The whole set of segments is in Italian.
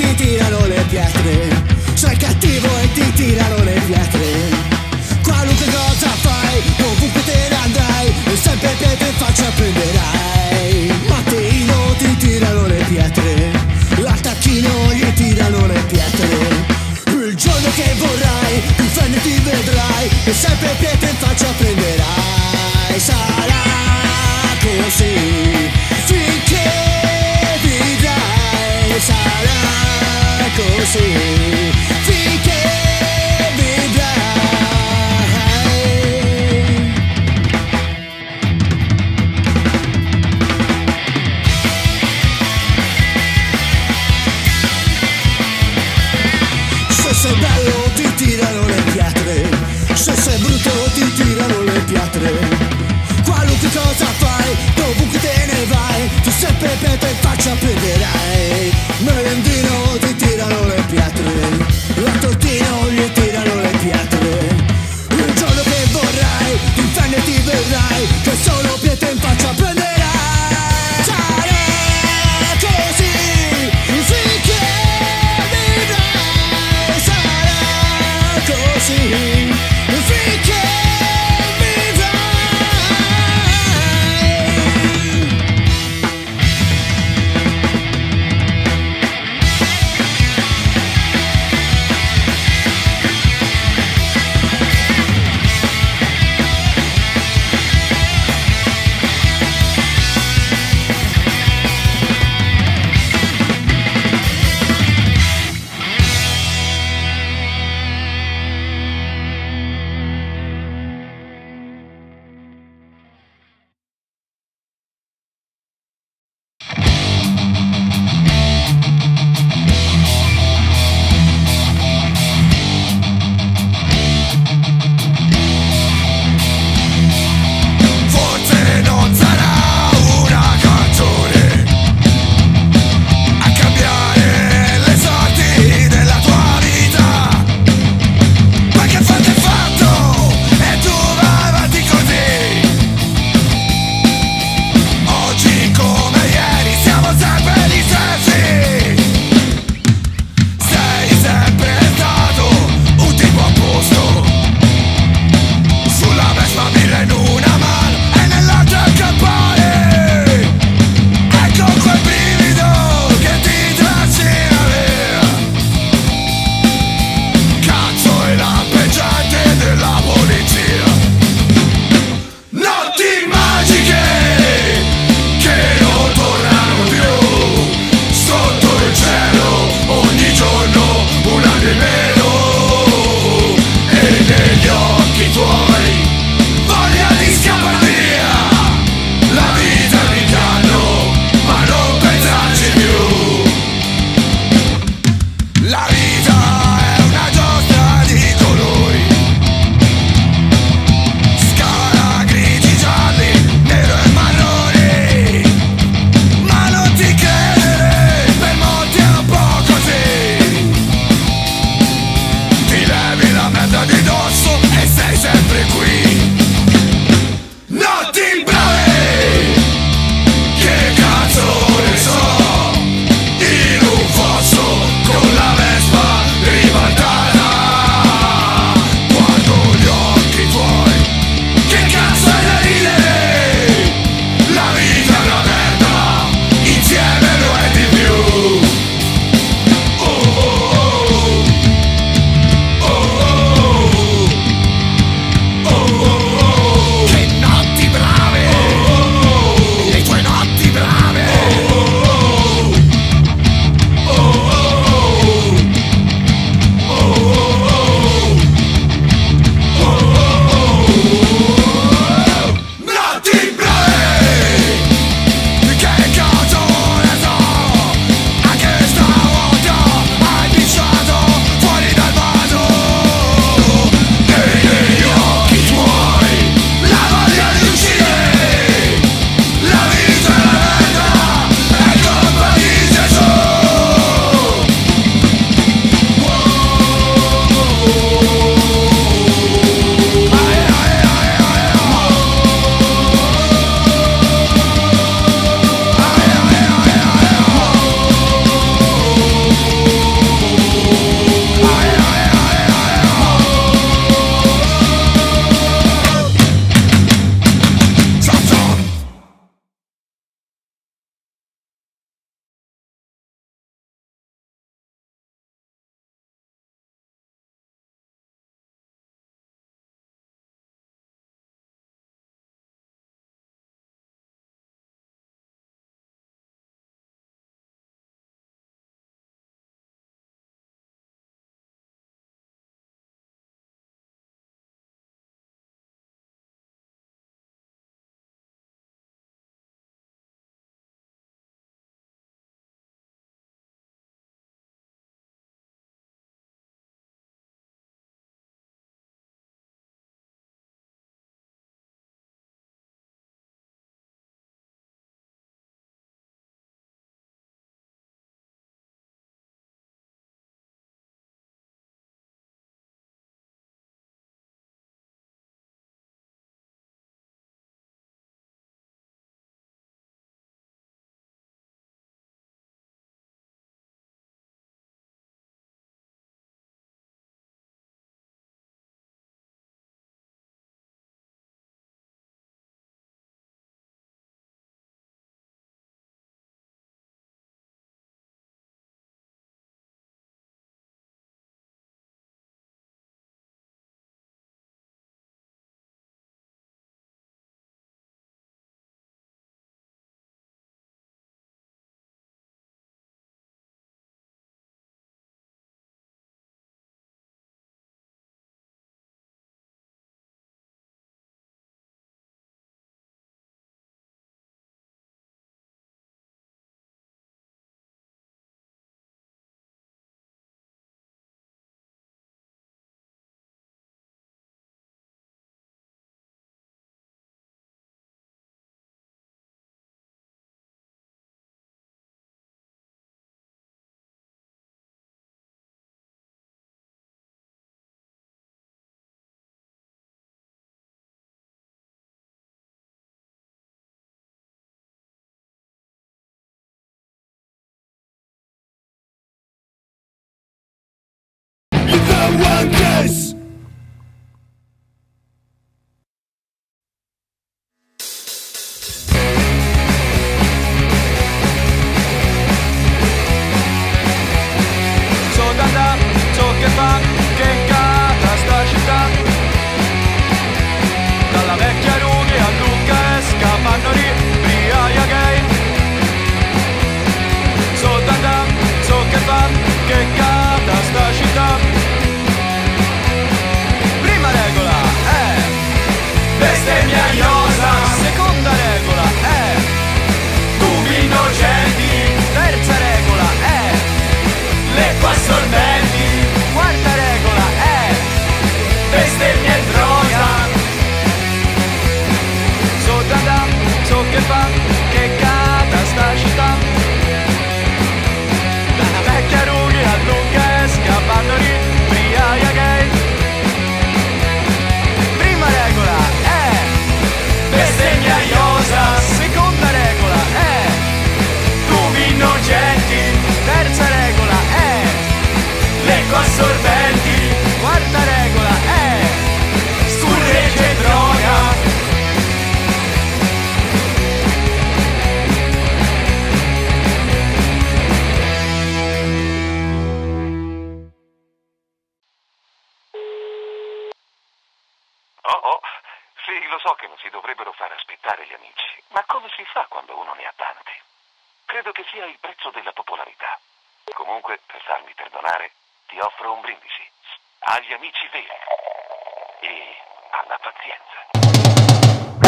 Ti tirano le pietre. Sei cattivo e ti tirano le pietre. Qualunque cosa fai, ovunque te ne andrai E sempre pietre in faccia prenderai. Mattino ti tirano le pietre L'attacchino gli tirano le pietre. Il giorno che vorrai, il ti vedrai E sempre pietre in faccia prenderai. Sarà così Finché Sarà se sei bello ti tirano le pietre, se sei brutto ti tirano le pietre. Qualunque cosa fai, dovunque te ne vai, ti sempre petto in faccia per che non si dovrebbero far aspettare gli amici, ma come si fa quando uno ne ha tanti? Credo che sia il prezzo della popolarità. Comunque, per farmi perdonare, ti offro un brindisi. Agli amici veri. E alla pazienza.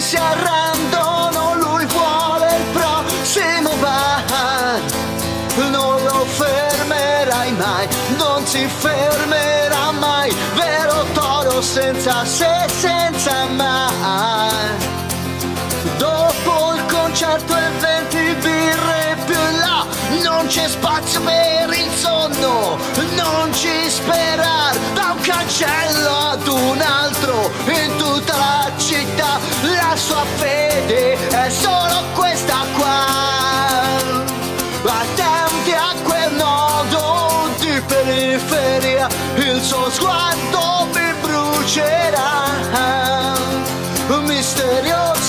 tutti si arrendono, lui vuole il prossimo bar. Non lo fermerai mai, non si fermerà mai, vero toro senza se, senza mai. Dopo il concerto e 20 birre più in là, non c'è spazio per il sonno, non ci sperare da un cancello. tua fede è solo questa qua. Attenti a quel nodo di periferia, il suo sguardo vi brucerà. Misterioso.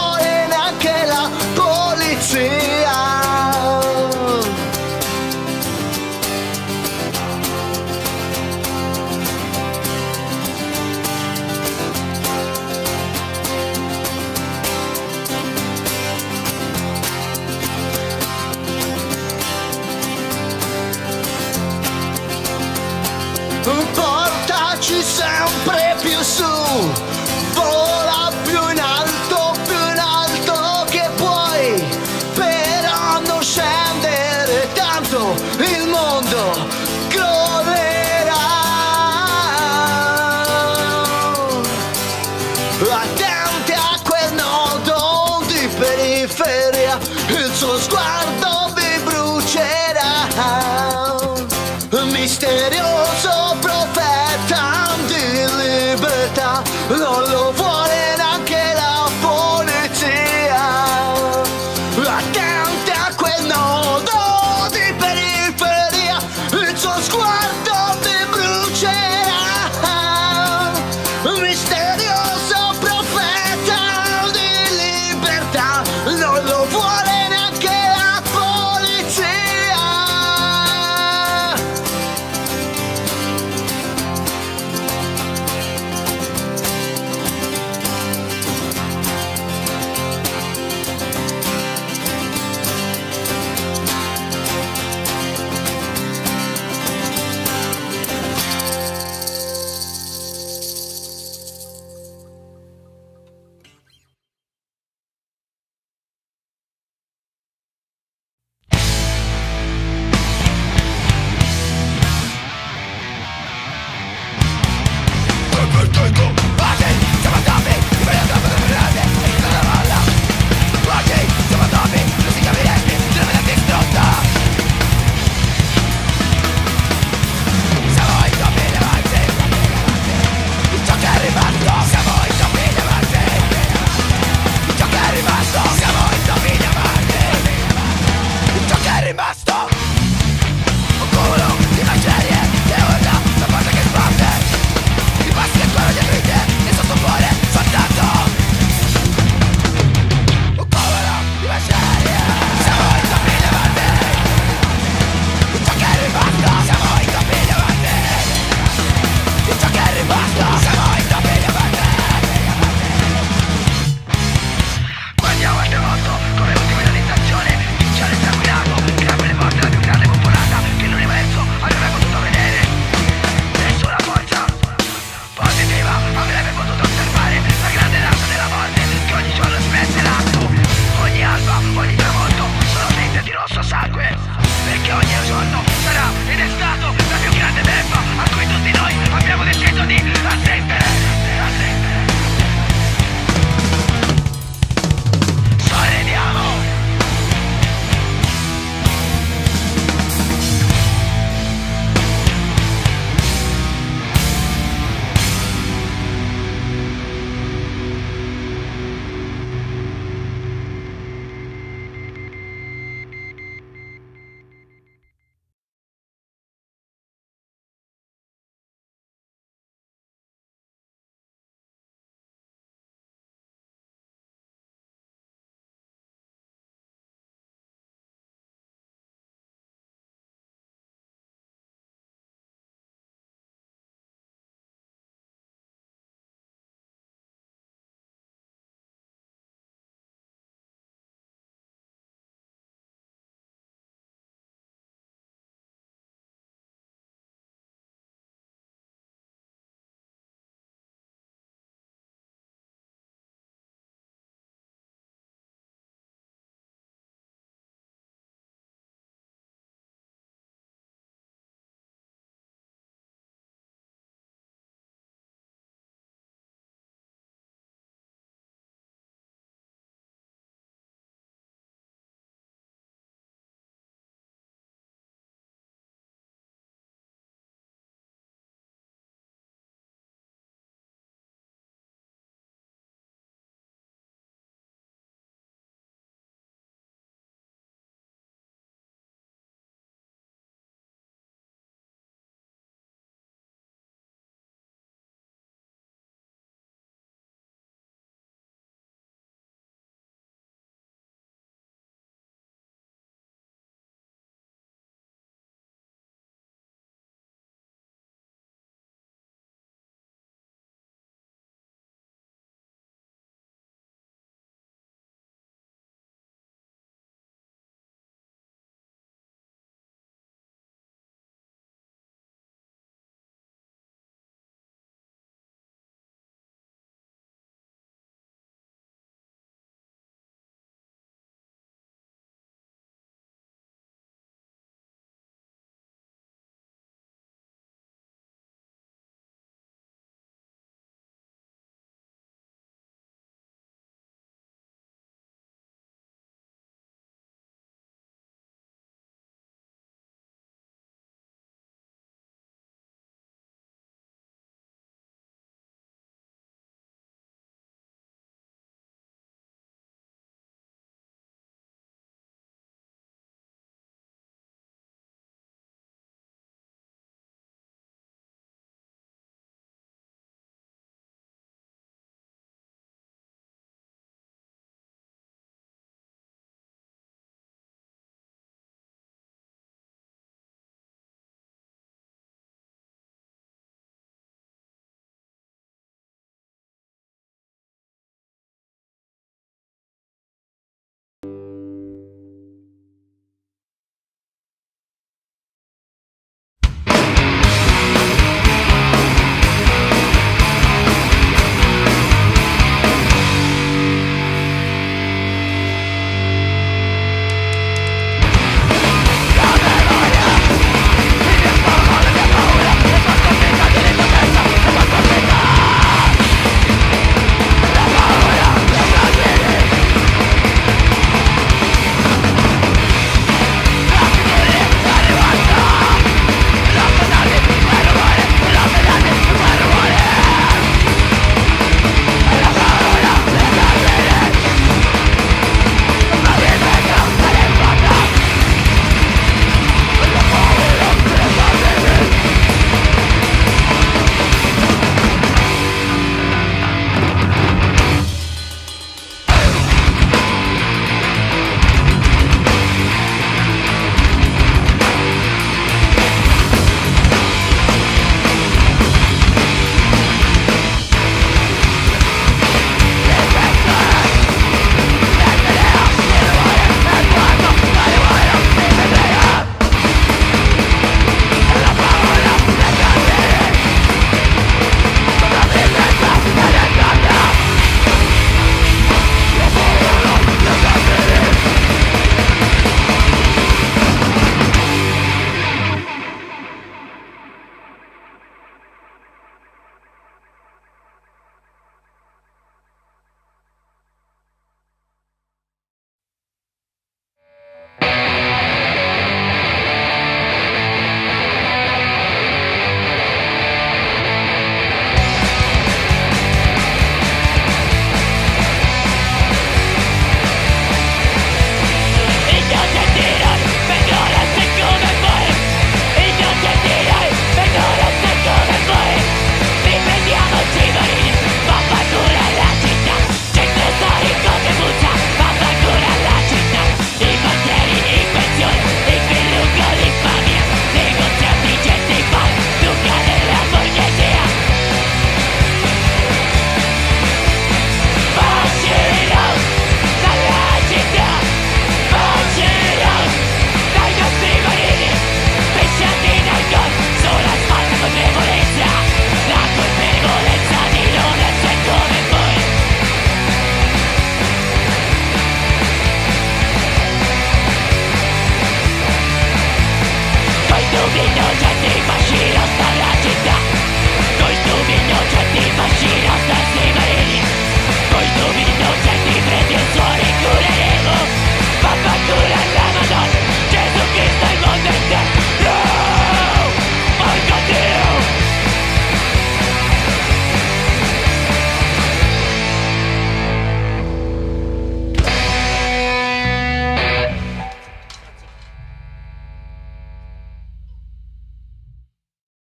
Non